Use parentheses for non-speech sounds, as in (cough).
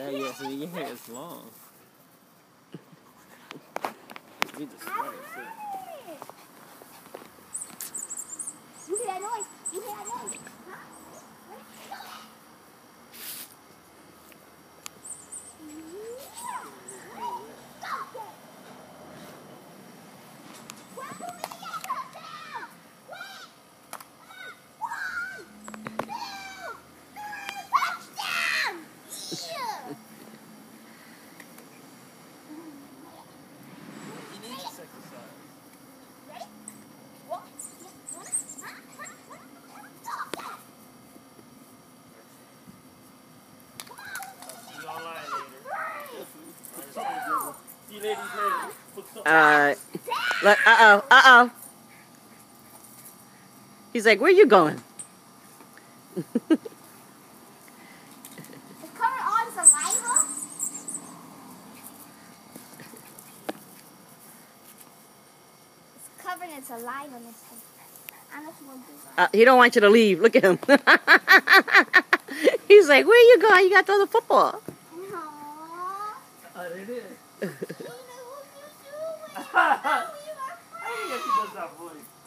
That, yeah, so your hair is long. You just sweater too. You hear that noise? You hear that noise? Huh? In saliva on this thing. I know she won't do that. Uh, he don't want you to leave. Look at him. (laughs) He's like, where you going? You got to throw the football. Aww. Oh, they did. Tá da Mônica.